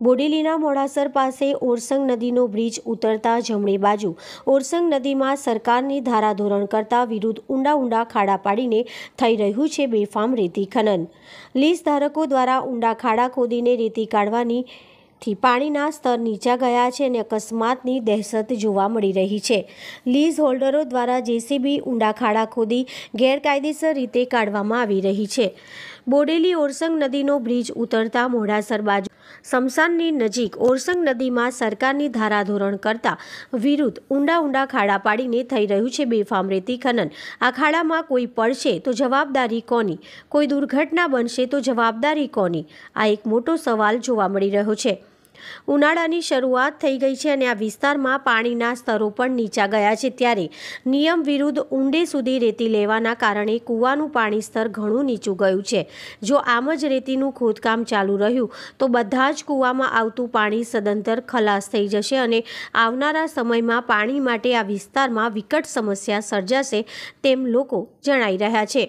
બોડેલીના મોડાસર પાસે ઓરસંગ નદીનો બ્રિજ ઉતરતા જમણી બાજુ. ઓરસંગ નદીમાં સરકારની ધારાધોરણ કરતા વિરુદ્ધ ઊંડા ઊંડા ખાડા પાડીને થઈ રહ્યું છે બેફામ રેતી ખનન. લીઝ ધારકો દ્વારા ઊંડા ખાડા ખોદીને રેતી કાઢવાની થી પાણીના સ્તર નીચા ગયા છે અને અકસ્માતની દહેશત જોવા મળી રહી છે. લીઝ હોલ્ડરો દ્વારા જેસીબી ઊંડા ખાડા ખોદી ગેરકાયદેસર રીતે કાઢવામાં આવી રહી છે. બોડેલી ઓરસંગ નદીનો બ્રિજ ઉતરતા મોડાસર બાજુ સમસાનની નજીક ઓરસંગ નદીમાં સરકારની ધારાધોરણ કરતા વિરુદ્ધ ઊંડા ઊંડા ખાડા પાડીને થઈ રહ્યું છે બેફામ રેતી ખનન. આ ખાડામાં કોઈ પડશે તો જવાબદારી કોની? કોઈ દુર્ઘટના બનશે તો જવાબદારી કોની? આ એક મોટો સવાલ જોવા મળી રહ્યો છે. ઉનાળાની શરૂઆત થઈ ગઈ છે અને આ વિસ્તારમાં પાણીના સ્તરો પણ નીચા ગયા છે ત્યારે નિયમ વિરુદ્ધ ઊંડે સુધી રેતી લેવાના કારણે કૂવાનું પાણી સ્તર ઘણું નીચું ગયું છે. જો આમ જ રેતીનું ખોદકામ ચાલુ રહ્યું, તો બધા જ કૂવામાં આવતું પાણી સદંતર ખલાસ થઈ જશે અને આવનારા સમયમાં પાણી માટે આ વિસ્તારમાં વિકટ સમસ્યા સર્જાશે તેમ લોકો જણાઈ રહ્યા છે.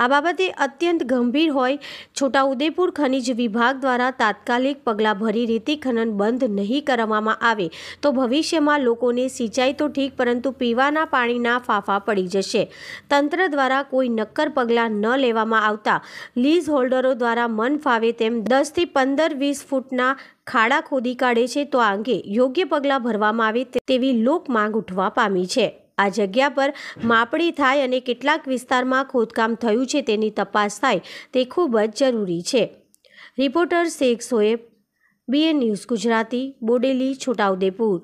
આ બાબતે અત્યંત ગંભીર હોય, છોટાઉદેપુર ખનિજ વિભાગ દ્વારા તાત્કાલિક પગલાં ભરી રેતી ખનન બંધ નહીં કરવામાં આવે તો ભવિષ્યમાં લોકોને સિંચાઈ તો ઠીક, પરંતુ પીવાના પાણીના ફાફા પડી જશે. તંત્ર દ્વારા કોઈ નક્કર પગલાં ન લેવામાં આવતા લીઝ હોલ્ડરો દ્વારા મન ફાવે તેમ દસથી પંદર વીસ ફૂટના ખાડા ખોદી કાઢે છે તો આ અંગે યોગ્ય પગલાં ભરવામાં આવે તેવી લોક માંગ ઉઠવા પામી છે. આ જગ્યા પર માપણી થાય અને કેટલાક વિસ્તારમાં ખોદકામ થયું છે તેની તપાસ થાય તે ખૂબ જ જરૂરી છે. Reporter Sheikh Soeb BN news Gujarati, Bodeli, Chhotaudepur.